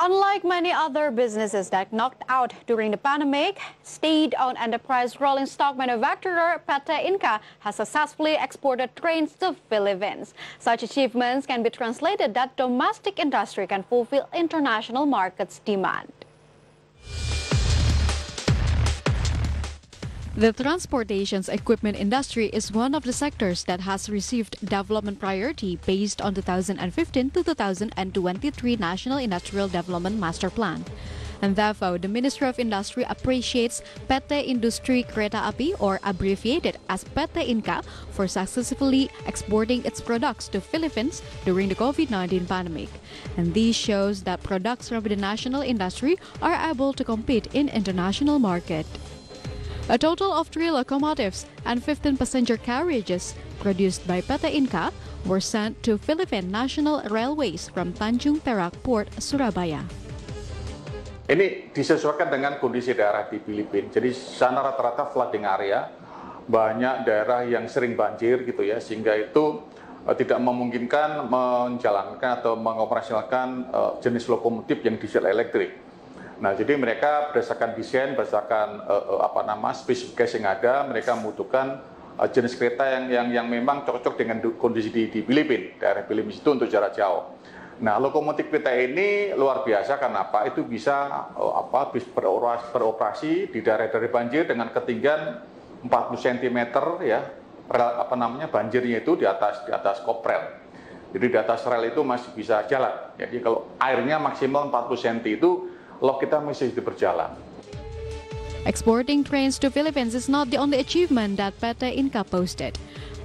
Unlike many other businesses that knocked out during the pandemic, state-owned enterprise rolling stock manufacturer PT Inka has successfully exported trains to Philippines. Such achievements can be translated that domestic industry can fulfill international markets demand. The transportation's equipment industry is one of the sectors that has received development priority based on 2015 to 2023 National Industrial Development Master Plan. And therefore, the Ministry of Industry appreciates PT Industri Kereta Api or abbreviated as PT Inka for successfully exporting its products to Philippines during the COVID-19 pandemic. And this shows that products from the national industry are able to compete in international market. A total of three locomotives and 15 passenger carriages produced by PT Inka were sent to Philippine National Railways from Tanjung Perak Port, Surabaya. Ini disesuaikan dengan kondisi daerah di Filipina. Jadi sana rata-rata flooding area, banyak daerah yang sering banjir gitu ya, sehingga itu uh, tidak memungkinkan menjalankan atau mengoperasionalkan uh, jenis lokomotif yang diesel elektrik. Nah, jadi mereka berdasarkan desain, berdasarkan uh, uh, apa nama spesifikasi yang ada, mereka membutuhkan uh, jenis kereta yang yang yang memang cocok dengan kondisi di, di Filipina, daerah Filipina itu untuk jarak jauh. Nah, lokomotif kita ini luar biasa karena apa? Itu bisa uh, apa bisa beroperasi, beroperasi di daerah-daerah banjir dengan ketinggian 40 cm ya. Rel, apa namanya? banjirnya itu di atas di atas koprel. Jadi di atas rel itu masih bisa jalan. Jadi kalau airnya maksimal 40 cm itu log kita masih berjalan. Exporting trains to Philippines is not the only achievement that PT Inka posted.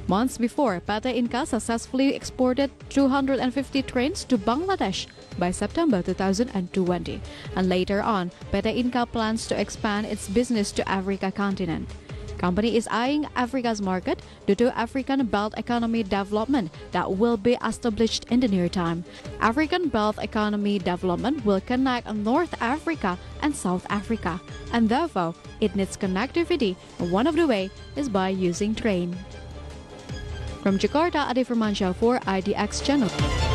Months before, PT Inka successfully exported 250 trains to Bangladesh by September 2020. And later on, PT Inka plans to expand its business to Africa continent company is eyeing Africa's market due to African Belt Economy Development that will be established in the near time. African Belt Economy Development will connect North Africa and South Africa, and therefore it needs connectivity, one of the way is by using train. From Jakarta, Ade Firmansyah for IDX Channel.